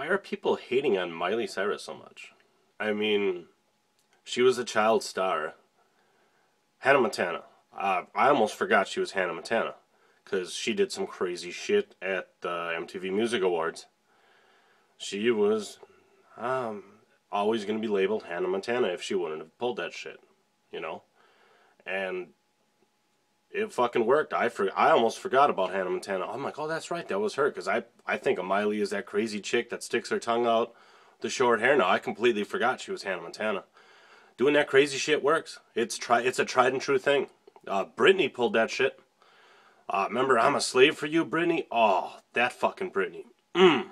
why are people hating on Miley Cyrus so much? I mean, she was a child star. Hannah Montana. Uh, I almost forgot she was Hannah Montana because she did some crazy shit at the MTV Music Awards. She was um, always going to be labeled Hannah Montana if she wouldn't have pulled that shit, you know? And it fucking worked. I for, I almost forgot about Hannah Montana. I'm like, oh, that's right, that was her. Because I, I think of Miley as that crazy chick that sticks her tongue out the short hair. Now I completely forgot she was Hannah Montana. Doing that crazy shit works. It's try, it's a tried and true thing. Uh, Britney pulled that shit. Uh, remember, I'm a slave for you, Britney. Oh, that fucking Britney. Mm.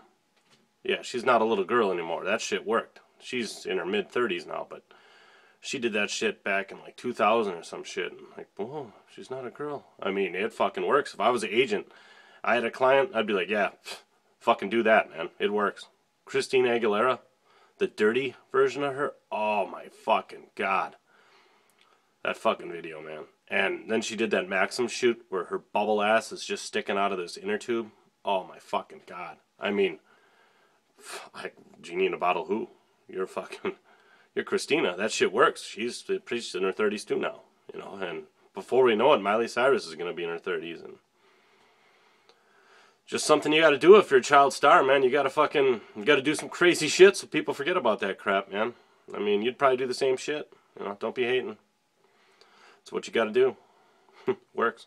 Yeah, she's not a little girl anymore. That shit worked. She's in her mid 30s now, but she did that shit back in like 2000 or some shit. And like, whoa, she's not a girl. I mean, it fucking works. If I was an agent, I had a client, I'd be like, yeah, fucking do that, man. It works. Christina Aguilera, the dirty version of her. Oh my fucking god. That fucking video, man. And then she did that Maxim shoot where her bubble ass is just sticking out of this inner tube. Oh my fucking god. I mean, like genie in a bottle. Who? You're fucking. Christina. That shit works. She's she's in her 30s too now. You know, and before we know it, Miley Cyrus is gonna be in her 30s and. Just something you got to do if you're a child star, man. You got to fucking, you got to do some crazy shit so people forget about that crap, man. I mean, you'd probably do the same shit. You know, don't be hating. It's what you got to do. Works.